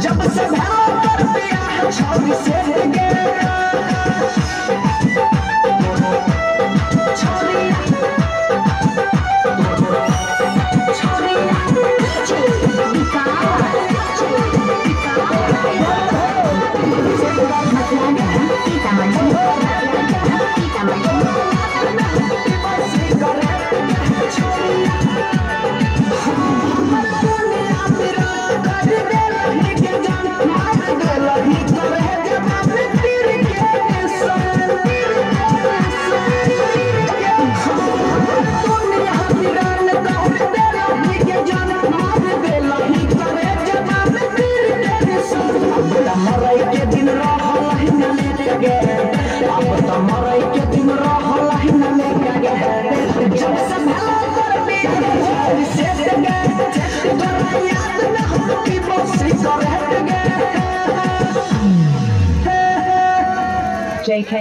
jump us up! मरई के दिन रहल हिन लेके गे अब मरई के दिन रहल हिन लेके गे जब से भला कर मेरे से से गे JK